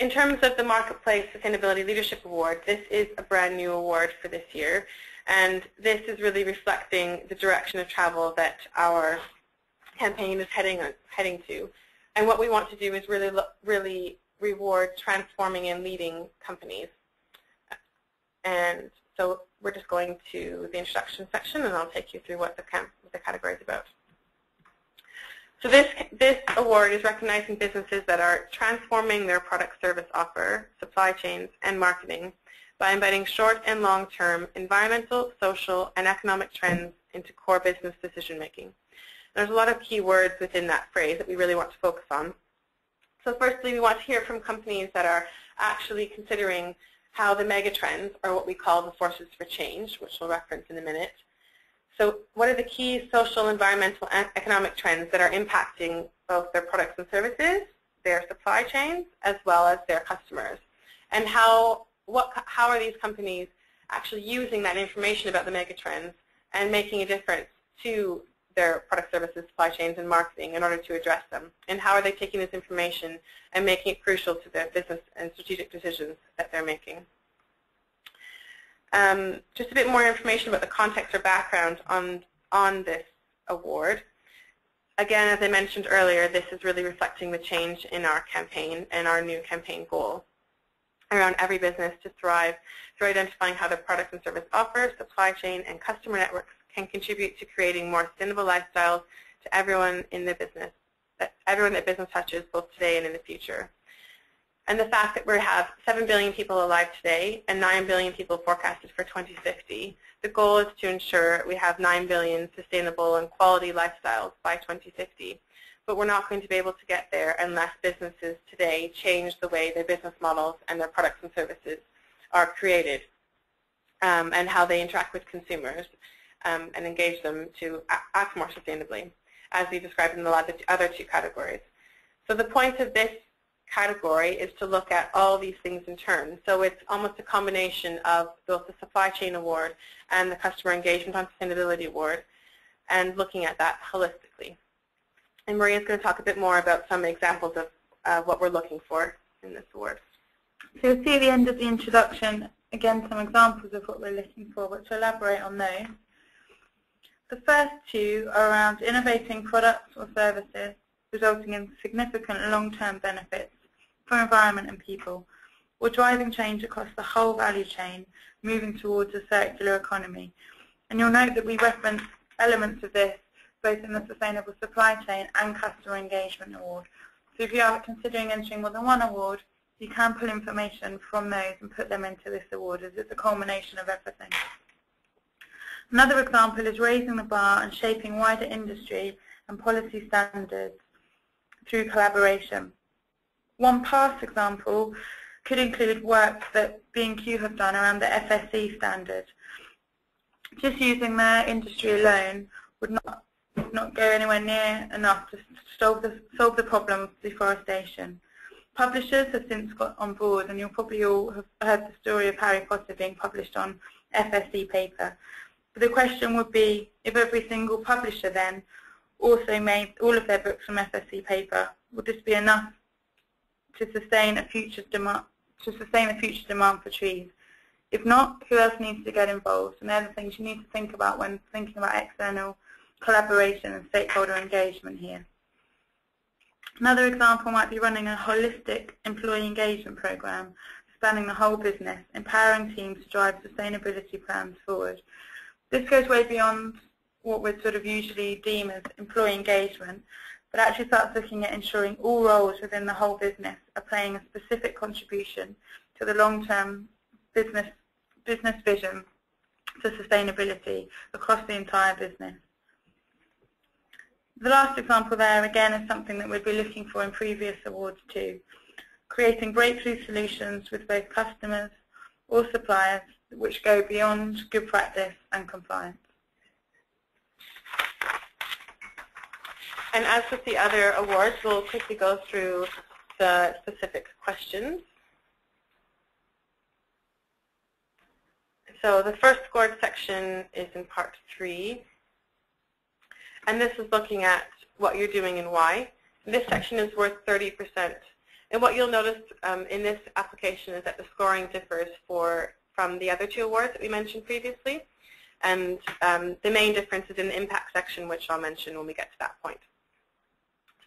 in terms of the Marketplace Sustainability Leadership Award, this is a brand new award for this year. And this is really reflecting the direction of travel that our campaign is heading, heading to. And what we want to do is really, really reward transforming and leading companies. And so we're just going to the introduction section, and I'll take you through what the, what the category is about. So this, this award is recognizing businesses that are transforming their product service offer, supply chains, and marketing by embedding short and long-term environmental, social, and economic trends into core business decision-making. There's a lot of key words within that phrase that we really want to focus on. So firstly, we want to hear from companies that are actually considering how the megatrends, or what we call the forces for change, which we'll reference in a minute, so what are the key social, environmental, and economic trends that are impacting both their products and services, their supply chains, as well as their customers? And how, what, how are these companies actually using that information about the megatrends and making a difference to their product services, supply chains, and marketing in order to address them? And how are they taking this information and making it crucial to their business and strategic decisions that they're making? Um, just a bit more information about the context or background on, on this award. Again, as I mentioned earlier, this is really reflecting the change in our campaign and our new campaign goal around every business to thrive through identifying how their product and service offer, supply chain, and customer networks can contribute to creating more sustainable lifestyles to everyone in the business, everyone that business touches both today and in the future and the fact that we have 7 billion people alive today and 9 billion people forecasted for 2050. The goal is to ensure we have 9 billion sustainable and quality lifestyles by 2050. But we're not going to be able to get there unless businesses today change the way their business models and their products and services are created um, and how they interact with consumers um, and engage them to act more sustainably, as we described in the other two categories. So the point of this category is to look at all these things in turn. So it's almost a combination of both the supply chain award and the customer engagement on sustainability award and looking at that holistically. And Maria's going to talk a bit more about some examples of uh, what we're looking for in this award. So you'll see at the end of the introduction, again, some examples of what we're looking for, but to elaborate on those. The first two are around innovating products or services resulting in significant long-term benefits for environment and people, or driving change across the whole value chain, moving towards a circular economy. And you'll note that we reference elements of this both in the Sustainable Supply Chain and Customer Engagement Award. So if you are considering entering more than one award, you can pull information from those and put them into this award as it's a culmination of everything. Another example is raising the bar and shaping wider industry and policy standards through collaboration. One past example could include work that B&Q have done around the FSC standard. Just using their industry alone would not, not go anywhere near enough to solve the, solve the problem of deforestation. Publishers have since got on board, and you'll probably all have heard the story of Harry Potter being published on FSC paper. But the question would be, if every single publisher then also made all of their books from FSC paper, would this be enough to sustain a future demand to sustain a future demand for trees. If not, who else needs to get involved? And they're the things you need to think about when thinking about external collaboration and stakeholder engagement here. Another example might be running a holistic employee engagement program spanning the whole business, empowering teams to drive sustainability plans forward. This goes way beyond what we'd sort of usually deem as employee engagement, but actually starts looking at ensuring all roles within the whole business are playing a specific contribution to the long-term business, business vision for sustainability across the entire business. The last example there, again, is something that we'd be looking for in previous awards too, creating breakthrough solutions with both customers or suppliers which go beyond good practice and compliance. And as with the other awards, we'll quickly go through the specific questions. So the first scored section is in part three. And this is looking at what you're doing and why. This section is worth 30% And what you'll notice um, in this application is that the scoring differs for from the other two awards that we mentioned previously. And um, the main difference is in the impact section, which I'll mention when we get to that point.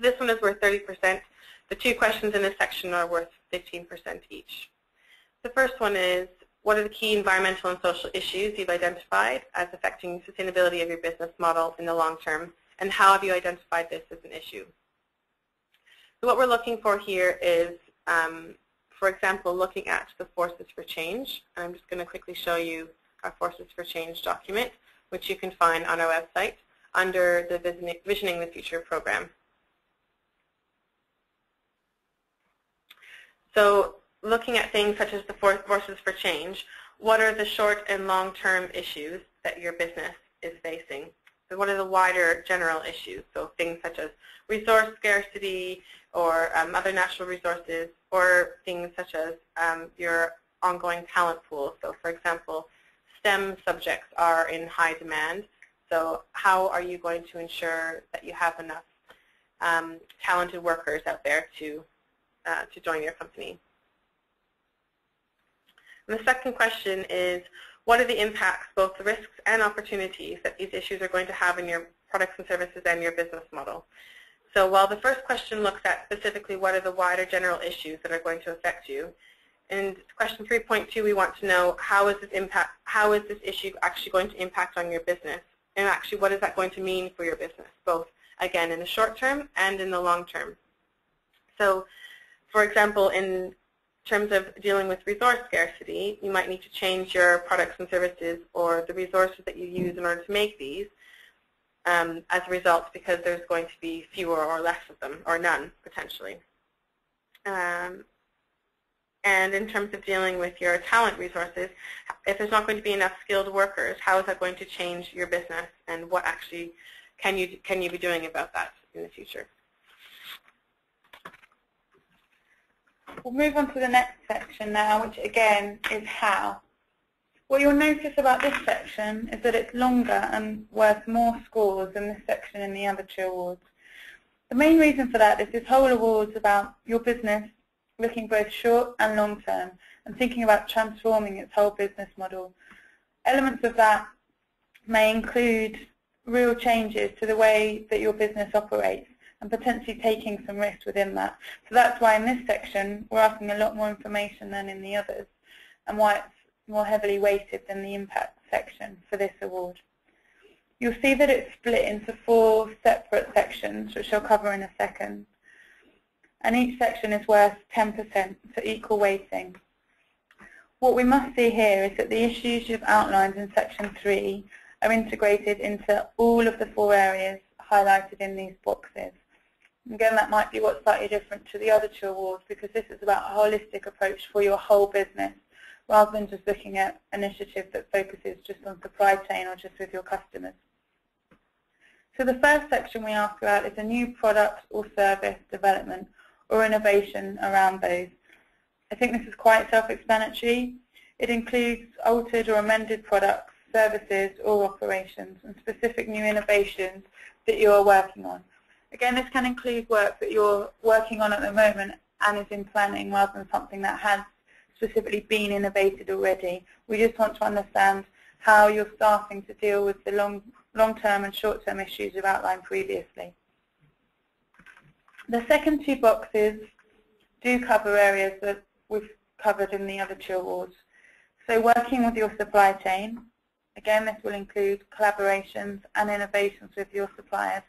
This one is worth 30%. The two questions in this section are worth 15% each. The first one is, what are the key environmental and social issues you've identified as affecting sustainability of your business model in the long term, and how have you identified this as an issue? So what we're looking for here is, um, for example, looking at the forces for change. I'm just going to quickly show you our Forces for Change document, which you can find on our website under the Visioning the Future program. So looking at things such as the forces for change, what are the short and long-term issues that your business is facing? So what are the wider general issues? So things such as resource scarcity or um, other natural resources or things such as um, your ongoing talent pool. So for example, STEM subjects are in high demand. So how are you going to ensure that you have enough um, talented workers out there to, uh, to join your company? And the second question is, what are the impacts, both the risks and opportunities that these issues are going to have in your products and services and your business model? So while the first question looks at specifically what are the wider general issues that are going to affect you, in question 3.2, we want to know how is this impact, how is this issue actually going to impact on your business, and actually what is that going to mean for your business, both again in the short term and in the long term. So, for example, in terms of dealing with resource scarcity, you might need to change your products and services or the resources that you use in order to make these um, as a result because there's going to be fewer or less of them, or none, potentially. Um, and in terms of dealing with your talent resources, if there's not going to be enough skilled workers, how is that going to change your business and what actually can you, can you be doing about that in the future? We'll move on to the next section now, which again is how. What you'll notice about this section is that it's longer and worth more scores than this section in the other two awards. The main reason for that is this whole award is about your business looking both short and long term and thinking about transforming its whole business model. Elements of that may include real changes to the way that your business operates and potentially taking some risks within that. So that's why in this section we're asking a lot more information than in the others and why it's more heavily weighted than the impact section for this award. You'll see that it's split into four separate sections, which I'll cover in a second and each section is worth 10% for equal weighting. What we must see here is that the issues you've outlined in section 3 are integrated into all of the four areas highlighted in these boxes. Again, that might be what's slightly different to the other two awards because this is about a holistic approach for your whole business rather than just looking at initiative that focuses just on supply chain or just with your customers. So the first section we ask about is a new product or service development or innovation around those. I think this is quite self-explanatory. It includes altered or amended products, services or operations and specific new innovations that you are working on. Again, this can include work that you're working on at the moment and is in planning rather than something that has specifically been innovated already. We just want to understand how you're starting to deal with the long, long-term and short-term issues you've outlined previously. The second two boxes do cover areas that we've covered in the other two awards. So working with your supply chain, again this will include collaborations and innovations with your suppliers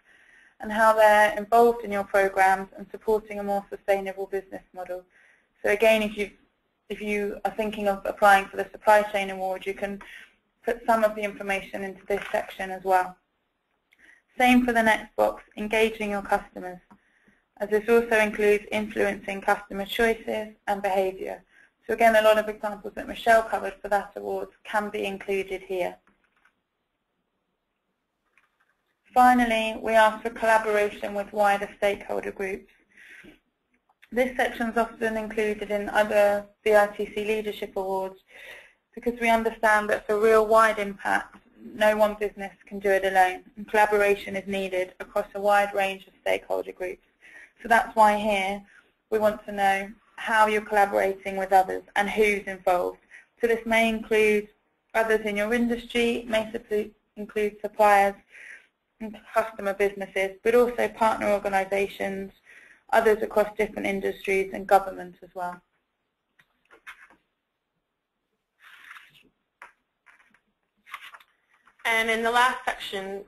and how they're involved in your programs and supporting a more sustainable business model. So again, if you if you are thinking of applying for the supply chain award, you can put some of the information into this section as well. Same for the next box, engaging your customers as this also includes influencing customer choices and behaviour. So again, a lot of examples that Michelle covered for that award can be included here. Finally, we ask for collaboration with wider stakeholder groups. This section is often included in other BITC leadership awards because we understand that for real wide impact, no one business can do it alone, and collaboration is needed across a wide range of stakeholder groups. So that's why here we want to know how you're collaborating with others and who's involved. So this may include others in your industry, may include suppliers customer businesses, but also partner organisations, others across different industries and government as well. And in the last section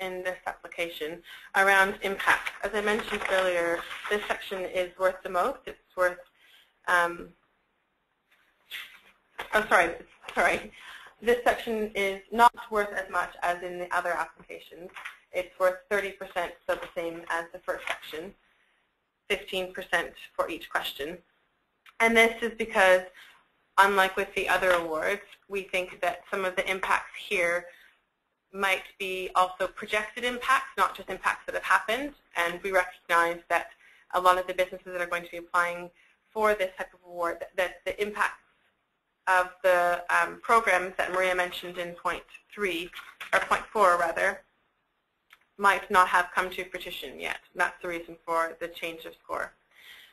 in this application around impact, as I mentioned earlier, this section is worth the most. It's worth, um, oh sorry, sorry. This section is not worth as much as in the other applications. It's worth 30%, so the same as the first section, 15% for each question. And this is because unlike with the other awards, we think that some of the impacts here might be also projected impacts, not just impacts that have happened. And we recognize that a lot of the businesses that are going to be applying for this type of award, that, that the impacts of the um, programs that Maria mentioned in point three, or point four rather, might not have come to fruition yet. That's the reason for the change of score.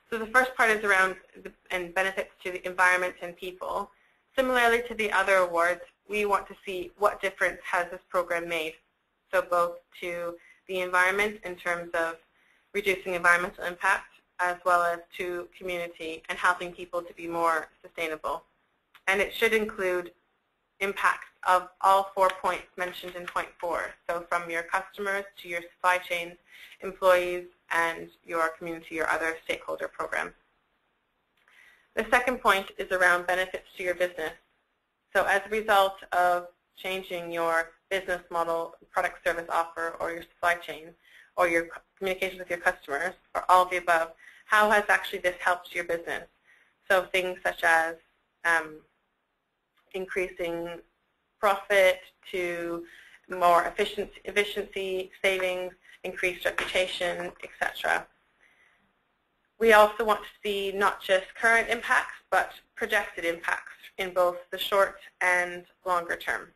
So the first part is around the, and benefits to the environment and people. Similarly to the other awards, we want to see what difference has this program made. So both to the environment in terms of reducing environmental impact as well as to community and helping people to be more sustainable. And it should include impacts of all four points mentioned in point four. So from your customers to your supply chains, employees, and your community or other stakeholder program. The second point is around benefits to your business. So as a result of changing your business model, product service offer, or your supply chain, or your communication with your customers, or all of the above, how has actually this helped your business? So things such as um, increasing profit to more efficient, efficiency savings, increased reputation, etc. We also want to see not just current impacts, but projected impacts in both the short and longer term.